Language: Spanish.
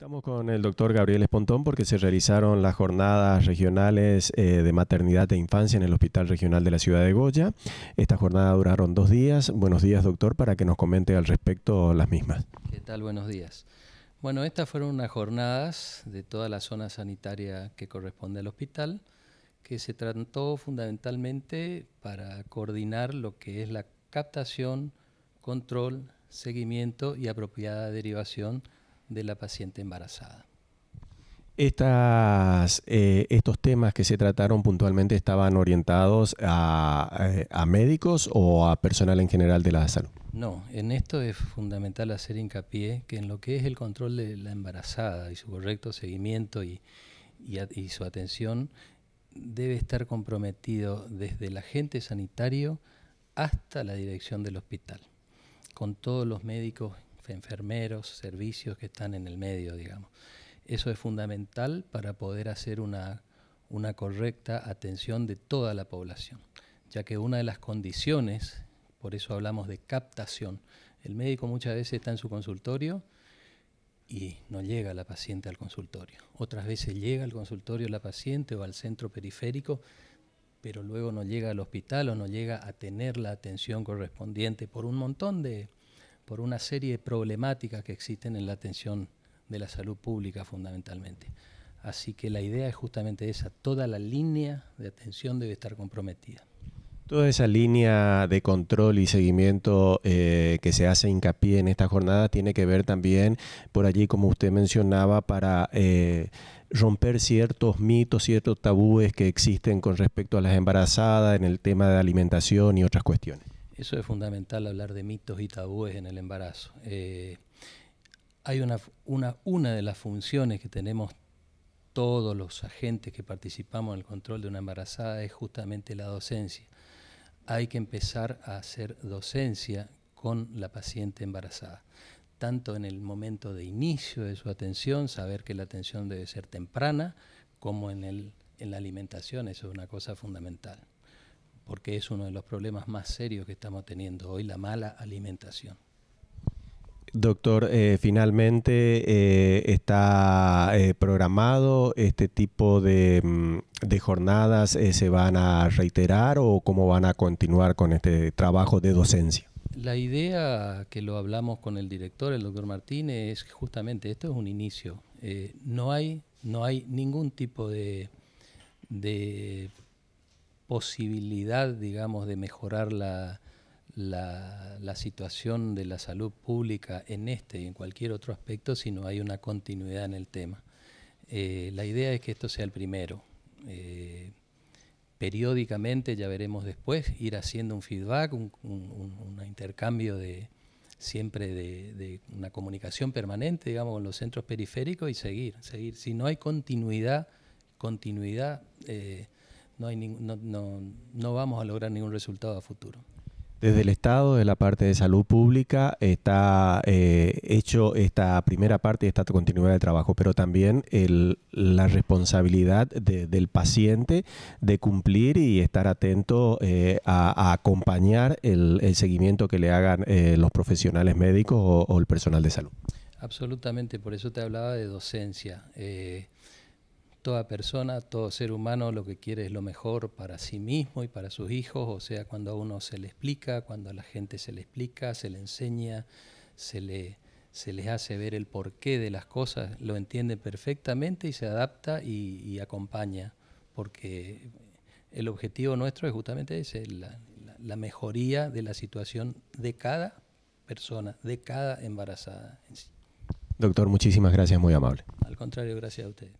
Estamos con el doctor Gabriel Espontón porque se realizaron las jornadas regionales eh, de maternidad e infancia en el Hospital Regional de la Ciudad de Goya. Esta jornada duraron dos días. Buenos días, doctor, para que nos comente al respecto las mismas. ¿Qué tal? Buenos días. Bueno, estas fueron unas jornadas de toda la zona sanitaria que corresponde al hospital, que se trató fundamentalmente para coordinar lo que es la captación, control, seguimiento y apropiada derivación de la paciente embarazada. Estas, eh, estos temas que se trataron puntualmente estaban orientados a, eh, a, médicos o a personal en general de la salud? No, en esto es fundamental hacer hincapié que en lo que es el control de la embarazada y su correcto seguimiento y, y, y su atención debe estar comprometido desde el agente sanitario hasta la dirección del hospital, con todos los médicos enfermeros, servicios que están en el medio, digamos. Eso es fundamental para poder hacer una, una correcta atención de toda la población, ya que una de las condiciones, por eso hablamos de captación, el médico muchas veces está en su consultorio y no llega la paciente al consultorio. Otras veces llega al consultorio la paciente o al centro periférico, pero luego no llega al hospital o no llega a tener la atención correspondiente por un montón de, por una serie de problemáticas que existen en la atención de la salud pública fundamentalmente. Así que la idea es justamente esa, toda la línea de atención debe estar comprometida. Toda esa línea de control y seguimiento eh, que se hace hincapié en esta jornada tiene que ver también por allí, como usted mencionaba, para eh, romper ciertos mitos, ciertos tabúes que existen con respecto a las embarazadas en el tema de alimentación y otras cuestiones. Eso es fundamental, hablar de mitos y tabúes en el embarazo. Eh, hay una, una, una de las funciones que tenemos todos los agentes que participamos en el control de una embarazada es justamente la docencia. Hay que empezar a hacer docencia con la paciente embarazada, tanto en el momento de inicio de su atención, saber que la atención debe ser temprana, como en, el, en la alimentación, eso es una cosa fundamental porque es uno de los problemas más serios que estamos teniendo hoy, la mala alimentación. Doctor, eh, finalmente eh, está eh, programado este tipo de, mm, de jornadas, ¿se van a reiterar o cómo van a continuar con este trabajo de docencia? La idea que lo hablamos con el director, el doctor Martínez, es justamente esto es un inicio. no, hay, no hay ningún tipo de, de posibilidad, digamos, de mejorar la, la, situación de la salud pública en este y en cualquier otro aspecto si no hay una continuidad en el tema. Eh, la idea es que esto sea el primero. Eh, periódicamente, ya veremos después, ir haciendo un feedback, un, intercambio de siempre de, una comunicación permanente, digamos, con los centros periféricos y seguir, seguir. Si no hay continuidad, continuidad, eh, no, hay no, no, no vamos a lograr ningún resultado a futuro. Desde el Estado, de la parte de salud pública, está eh, hecho esta primera parte y esta continuidad de trabajo, pero también el, la responsabilidad del paciente de cumplir y estar atento eh, a, acompañar el, seguimiento que le hagan eh, los profesionales médicos o, el personal de salud. Absolutamente, por eso te hablaba de docencia toda persona, todo ser humano lo que quiere es lo mejor para sí mismo y para sus hijos, o sea, cuando a uno se le explica, cuando a la gente se le explica, se le enseña, se le, se les hace ver el porqué de las cosas, lo entiende perfectamente y se adapta y, acompaña, porque el objetivo nuestro es justamente ese, la, la mejoría de la situación de cada persona, de cada embarazada en sí. Doctor, muchísimas gracias, muy amable. Al contrario, gracias a usted.